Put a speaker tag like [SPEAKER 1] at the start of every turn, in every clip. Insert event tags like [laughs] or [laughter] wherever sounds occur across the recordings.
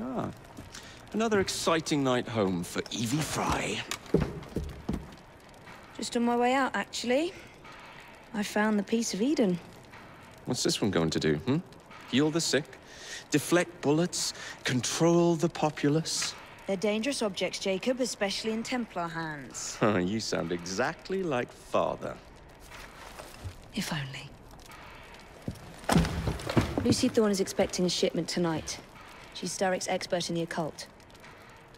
[SPEAKER 1] Ah, another exciting night home for Evie Frye.
[SPEAKER 2] Just on my way out, actually. I found the piece of Eden.
[SPEAKER 1] What's this one going to do, hmm? Heal the sick? Deflect bullets? Control the populace?
[SPEAKER 2] They're dangerous objects, Jacob, especially in Templar hands. [laughs]
[SPEAKER 1] you sound exactly like father.
[SPEAKER 2] If only. Lucy Thorne is expecting a shipment tonight. She's Starrick's expert in the occult.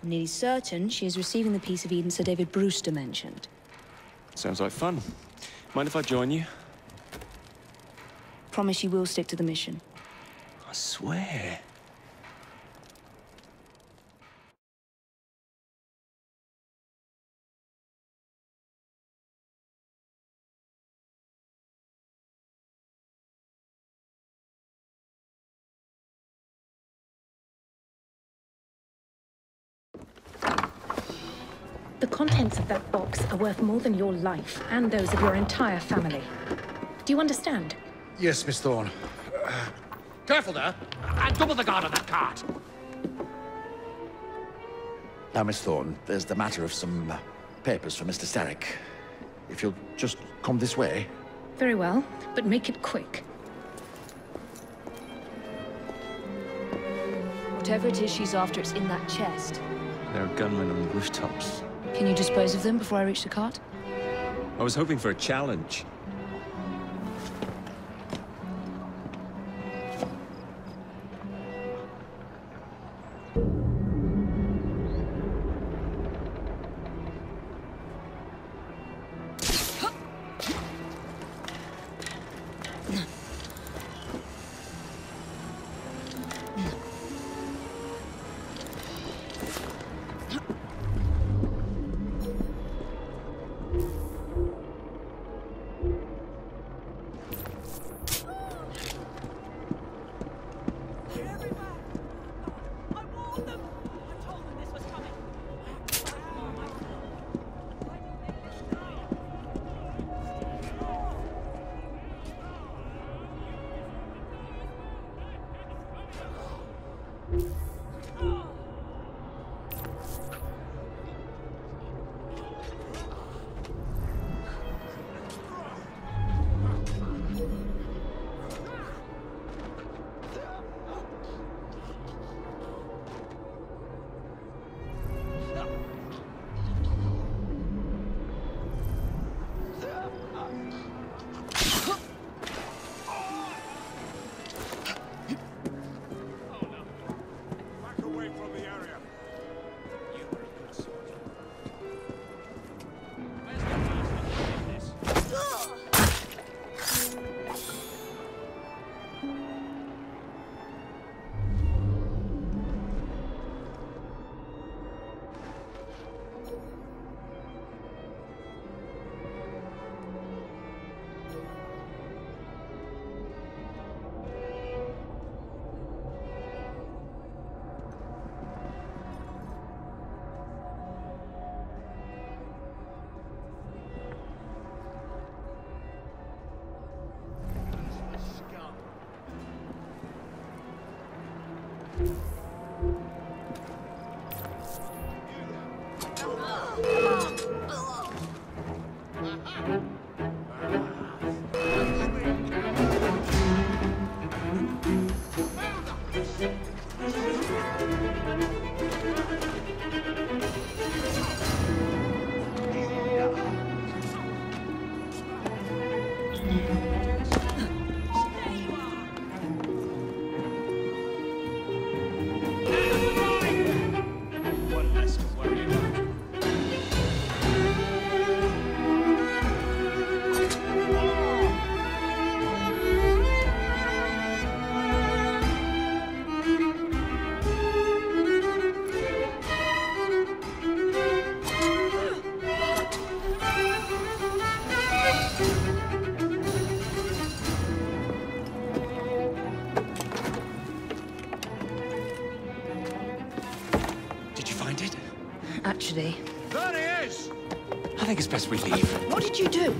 [SPEAKER 2] I'm nearly certain she is receiving the piece of Eden Sir David Brewster mentioned.
[SPEAKER 1] Sounds like fun. Mind if I join you?
[SPEAKER 2] Promise you will stick to the mission.
[SPEAKER 1] I swear.
[SPEAKER 3] The contents of that box are worth more than your life and those of your entire family. Do you understand?
[SPEAKER 4] Yes, Miss Thorne. Uh, careful there! And double the guard on that cart!
[SPEAKER 5] Now, Miss Thorne, there's the matter of some uh, papers for Mr. Starrick. If you'll just come this way.
[SPEAKER 3] Very well, but make it quick.
[SPEAKER 2] Whatever it is she's after, it's in that chest.
[SPEAKER 1] There are gunmen on the rooftops.
[SPEAKER 2] Can you dispose of them before I reach the cart?
[SPEAKER 1] I was hoping for a challenge. Did
[SPEAKER 2] Actually.
[SPEAKER 4] There he is!
[SPEAKER 1] I think it's best we leave.
[SPEAKER 2] What did you do?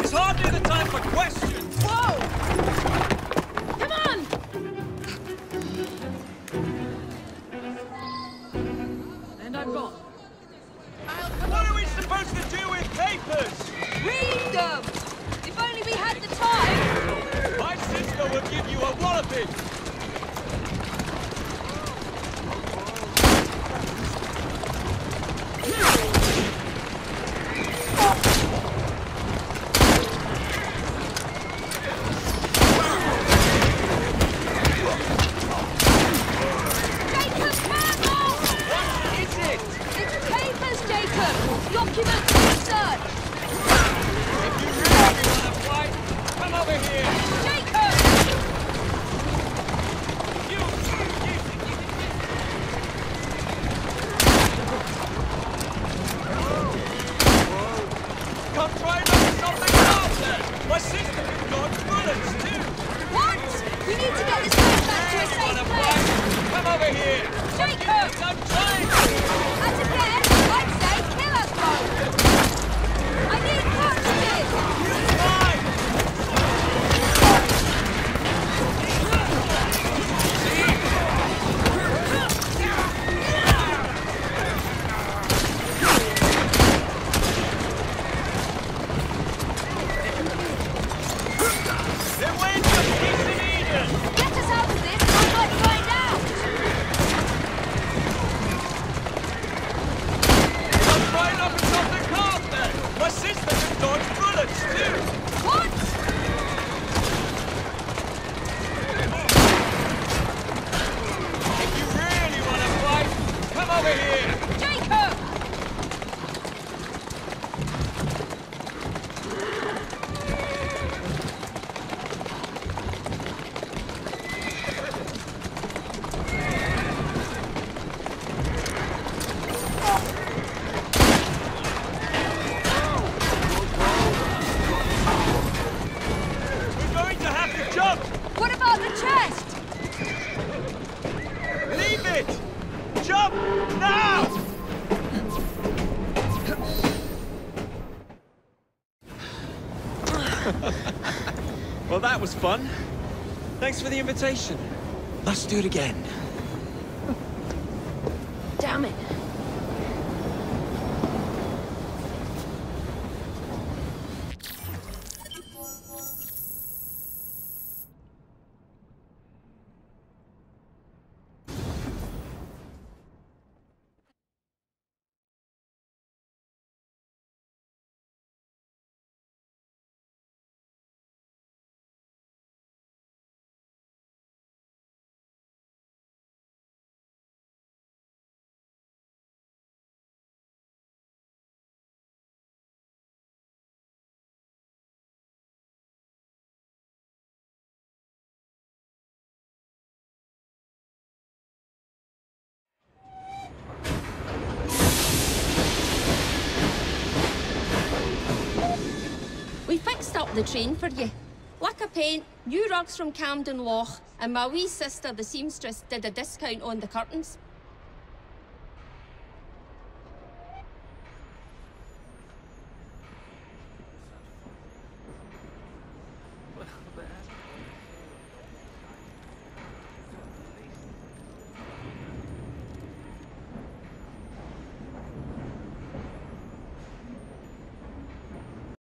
[SPEAKER 1] It's hardly the time for questions!
[SPEAKER 3] Come
[SPEAKER 1] try and stop the car, My sister can dodge bullets, too!
[SPEAKER 2] What? We need to get this place back to a safe place!
[SPEAKER 1] Come over here!
[SPEAKER 2] Jacob!
[SPEAKER 1] I'm trying! Leave it! Jump! Now! well, that was fun. Thanks for the invitation. Let's do it again.
[SPEAKER 2] Damn it.
[SPEAKER 6] The train for you. Lick of paint, new rugs from Camden Lock, and my wee sister, the seamstress, did a discount on the curtains.